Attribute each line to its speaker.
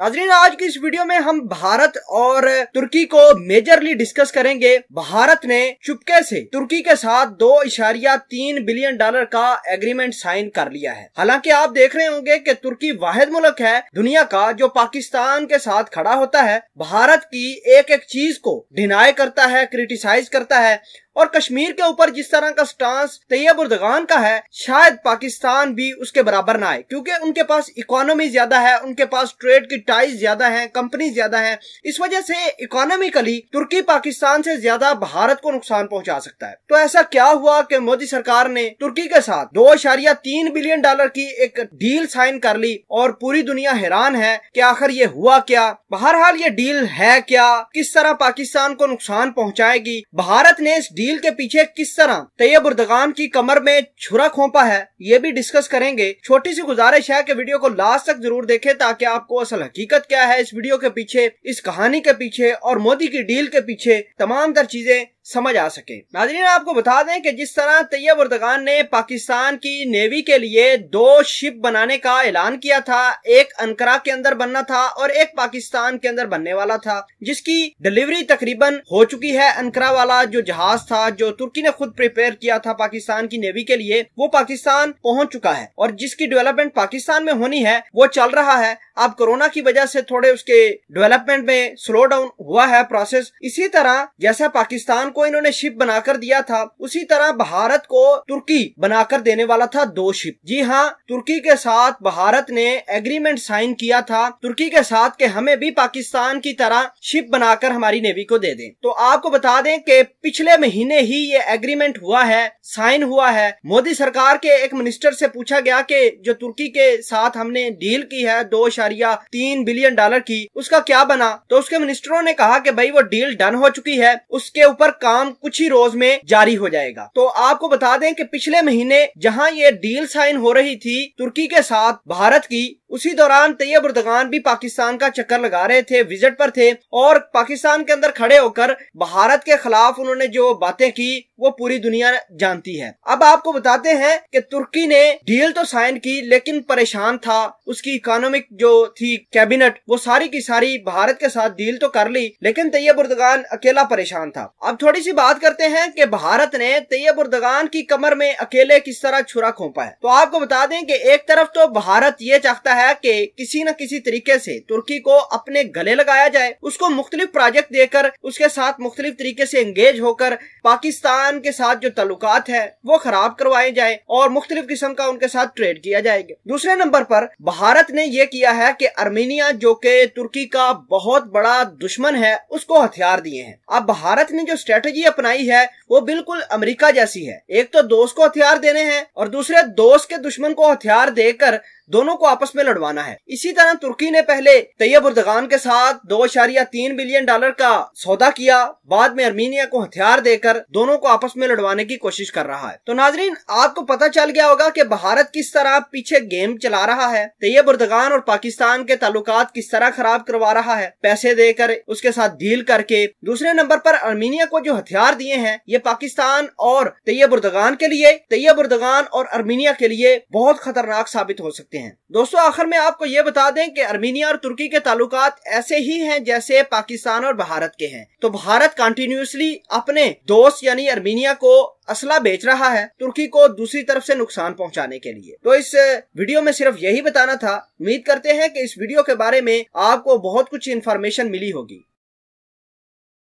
Speaker 1: ناظرین، آج کی اس ویڈیو میں ہم بھارت اور ترکی کو میجرلی ڈسکس کریں گے۔ بھارت نے چپکے سے ترکی کے ساتھ دو اشاریہ تین بلین ڈالر کا ایگریمنٹ سائن کر لیا ہے۔ حالانکہ آپ دیکھ رہے ہوں گے کہ ترکی واحد ملک ہے، دنیا کا جو پاکستان کے ساتھ کھڑا ہوتا ہے، بھارت کی ایک ایک چیز کو ڈینائی کرتا ہے کریٹیسائز کرتا ہے۔ اور کشمیر کے اوپر جس طرح کا سٹانس طیب اردگان کا ہے، شاید پاکستان بھی اس کے برابر نہ آئے۔ کیونکہ ان کے پاس اکانومی زیادہ ہے، ان کے پاس ٹریڈ کی ٹائز زیادہ ہیں کمپنی زیادہ ہیں، اس وجہ سے اکانومیکلی ترکی پاکستان سے زیادہ بھارت کو نقصان پہنچا سکتا ہے۔ تو ایسا کیا ہوا کہ مودی سرکار نے ترکی کے ساتھ دو اشاریہ تین بلین ڈالر کی ایک ڈیل سائن کر لی اور پوری دنیا حیران ہے کہ آخر یہ ہوا کیا؟ بہرحال یہ ڈیل ہے کیا؟ کس طرح پاکستان کو نقصان پہنچائے گی؟ بھارت نے اس ڈیل ڈیل کے پیچھے کس طرح طیب اردگان کی کمر میں چھرا کھونپا ہے، یہ بھی ڈسکس کریں گے۔ چھوٹی سی گزارش ہے کہ ویڈیو کو لاسٹ تک ضرور دیکھیں تاکہ آپ کو اصل حقیقت کیا ہے۔ اس ویڈیو کے پیچھے، اس کہانی کے پیچھے اور مودی کی ڈیل کے پیچھے تمام تر چیزیں سمجھ آ سکے۔ ناظرین، آپ کو بتا دیں کہ جس طرح طیب اردگان نے پاکستان کی نیوی کے لیے دو شپ بنانے کا اعلان کیا تھا، ایک انکرا کے اندر بننا تھا اور ایک پاکستان کے اندر بننے والا تھا، جس کی ڈلیوری تقریباً ہو چکی ہے۔ انکرا والا جو جہاز تھا، جو ترکی نے خود پریپیئر کیا تھا پاکستان کی نیوی کے لیے، وہ پاکستان پہنچ چکا ہے اور جس کی ڈیولپمنٹ پاکستان میں ہونی ہے، وہ چل رہا ہے۔ اب کرونا کی وجہ سے تھوڑے اس کے ڈیولپمنٹ میں سلو ڈاؤن ہوا ہے پروسیس اسی طرح جیسا پاکستان کو انہوں نے شپ بنا کر دیا تھا، اسی طرح بھارت کو ترکی بنا کر دینے والا تھا دو شپ جی ہاں ترکی کے ساتھ بھارت نے ایگریمنٹ سائن کیا تھا۔ ترکی کے ساتھ کہ ہمیں بھی پاکستان کی طرح شپ بنا کر ہماری نیوی کو دے دیں۔ تو آپ کو بتا دیں کہ پچھلے مہینے ہی یہ ایگریمنٹ ہوا ہے سائن ہوا ہے۔ مودی سرکار کے ایک منسٹر سے پوچھا گیا کہ جو ترکی کے ساتھ ہم نے ڈیل کی ہے، دو اشاریہ تین بلین ڈالر کی، اس کا کیا بنا؟ تو اس کے منسٹروں نے کہا کہ بھائی وہ ڈیل ڈن ہو چکی ہے، اس کے اوپر کام کچھ ہی روز میں جاری ہو جائے گا۔ تو آپ کو بتا دیں کہ پچھلے مہینے جہاں یہ ڈیل سائن ہو رہی تھی ترکی کے ساتھ، بھارت کی اسی دوران طیب اردگان بھی پاکستان کا چکر لگا رہے تھے، وزٹ پر تھے اور پاکستان کے اندر کھڑے ہو کر بھارت کے خلاف انہوں نے جو باتیں کی، وہ پوری دنیا جانتی ہے۔ اب آپ کو بتاتے ہیں کہ ترکی نے ڈیل تو سائن کی، لیکن پریشان تھا۔ اس کی اکانومک جو تھی کیبنٹ وہ ساری کی ساری بھارت کے ساتھ ڈیل تو کر لی، لیکن طیب اردگان اکیلا پریشان تھا۔ اب تھوڑی سی بات کرتے ہیں کہ بھارت نے طیب اردگان کی کمر میں اکیلے کس طرح چھرا کھونپا ہے۔ تو آپ کو بتا دیں کہ ایک طرف تو بھارت یہ چاہتا ہے ہے کہ کسی نہ کسی طریقے سے ترکی کو اپنے گلے لگایا جائے، اس کو مختلف پروجیکٹ دے کر، اس کے ساتھ مختلف طریقے سے انگیج ہو کر پاکستان کے ساتھ جو تعلقات ہے وہ خراب کروائے جائے اور مختلف قسم کا ان کے ساتھ ٹریڈ کیا جائے گا۔ دوسرے نمبر پر بھارت نے یہ کیا ہے کہ ارمینیا جو کہ ترکی کا بہت بڑا دشمن ہے، اس کو ہتھیار دیے ہیں۔ اب بھارت نے جو اسٹریٹجی اپنائی ہے، وہ بالکل امریکہ جیسی ہے۔ ایک تو دوست کو ہتھیار دینے ہیں اور دوسرے دوست کے دشمن کو ہتھیار دے کر دونوں کو آپس میں لڑوانا ہے۔ اسی طرح ترکی نے پہلے طیب اردگان کے ساتھ دو اشاریہ تین بلین ڈالر کا سودا کیا، بعد میں ارمینیا کو ہتھیار دے کر دونوں کو آپس میں لڑوانے کی کوشش کر رہا ہے۔ تو ناظرین، آپ کو پتا چل گیا ہوگا کہ بھارت کس طرح پیچھے گیم چلا رہا ہے۔ طیب اردگان اور پاکستان کے تعلقات کس طرح خراب کروا رہا ہے۔ پیسے دے کر اس کے ساتھ ڈیل کر کے دوسرے نمبر پر ارمینیا کو جو ہتھیار دیے ہیں، یہ پاکستان اور طیب اردگان کے لیے، طیب اردگان اور ارمینیا کے لیے بہت خطرناک ثابت ہو سکتے ہیں۔ دوستو، آخر میں آپ کو یہ بتا دیں کہ ارمینیا اور ترکی کے تعلقات ایسے ہی ہیں جیسے پاکستان اور بھارت کے ہیں۔ تو بھارت کنٹینیوسلی اپنے دوست یعنی ارمینیا کو اسلحہ بیچ رہا ہے، ترکی کو دوسری طرف سے نقصان پہنچانے کے لیے۔ تو اس ویڈیو میں صرف یہی بتانا تھا، امید کرتے ہیں کہ اس ویڈیو کے بارے میں آپ کو بہت کچھ انفارمیشن ملی ہوگی۔